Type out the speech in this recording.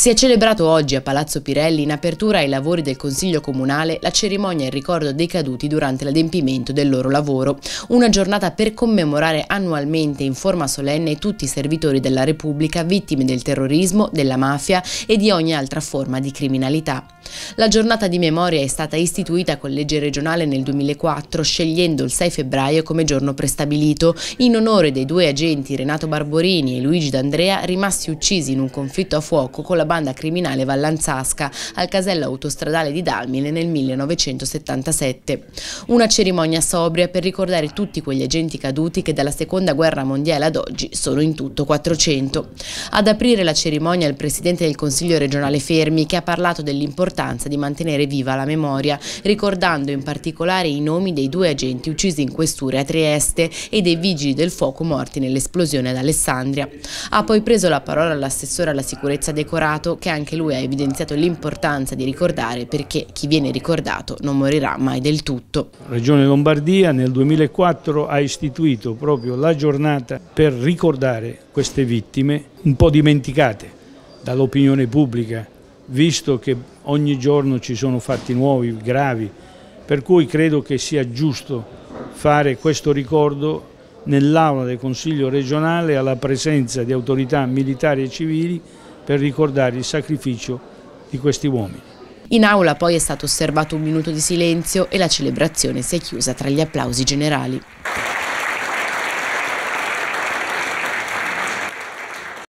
Si è celebrato oggi a Palazzo Pirelli in apertura ai lavori del Consiglio Comunale la cerimonia in ricordo dei caduti durante l'adempimento del loro lavoro, una giornata per commemorare annualmente in forma solenne tutti i servitori della Repubblica vittime del terrorismo, della mafia e di ogni altra forma di criminalità. La giornata di memoria è stata istituita con legge regionale nel 2004 scegliendo il 6 febbraio come giorno prestabilito in onore dei due agenti Renato Barborini e Luigi D'Andrea rimasti uccisi in un conflitto a fuoco con la banda criminale Vallanzasca al casello autostradale di Dalmine nel 1977. Una cerimonia sobria per ricordare tutti quegli agenti caduti che dalla seconda guerra mondiale ad oggi sono in tutto 400. Ad aprire la cerimonia il presidente del Consiglio regionale Fermi che ha parlato dell'importanza di mantenere viva la memoria, ricordando in particolare i nomi dei due agenti uccisi in questure a Trieste e dei vigili del fuoco morti nell'esplosione ad Alessandria. Ha poi preso la parola l'assessore alla sicurezza decorata Corrado che anche lui ha evidenziato l'importanza di ricordare perché chi viene ricordato non morirà mai del tutto. Regione Lombardia nel 2004 ha istituito proprio la giornata per ricordare queste vittime un po' dimenticate dall'opinione pubblica visto che ogni giorno ci sono fatti nuovi, gravi, per cui credo che sia giusto fare questo ricordo nell'aula del Consiglio regionale alla presenza di autorità militari e civili per ricordare il sacrificio di questi uomini. In aula poi è stato osservato un minuto di silenzio e la celebrazione si è chiusa tra gli applausi generali.